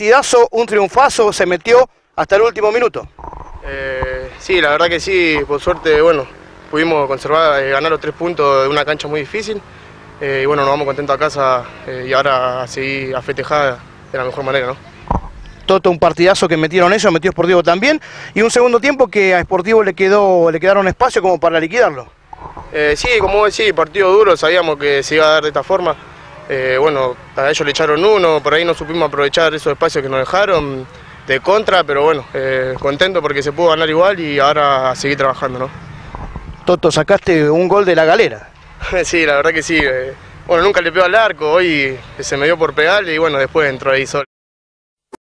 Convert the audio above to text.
partidazo, un triunfazo, se metió hasta el último minuto. Eh, sí, la verdad que sí, por suerte, bueno, pudimos conservar, eh, ganar los tres puntos de una cancha muy difícil. Eh, y bueno, nos vamos contentos a casa y ahora a seguir a festejar de la mejor manera, ¿no? Toto, un partidazo que metieron ellos, metió Sportivo también, y un segundo tiempo que a Sportivo le quedó, le quedaron espacio como para liquidarlo. Sí, como vos decís, partido duro, sabíamos que se iba a dar de esta forma. Eh, bueno, a ellos le echaron uno, por ahí no supimos aprovechar esos espacios que nos dejaron de contra, pero bueno, eh, contento porque se pudo ganar igual y ahora a seguir trabajando, ¿no? Toto, sacaste un gol de la galera. sí, la verdad que sí. eh, bueno, nunca le pegó al arco, hoy se me dio por pegarle y bueno, después entró ahí solo.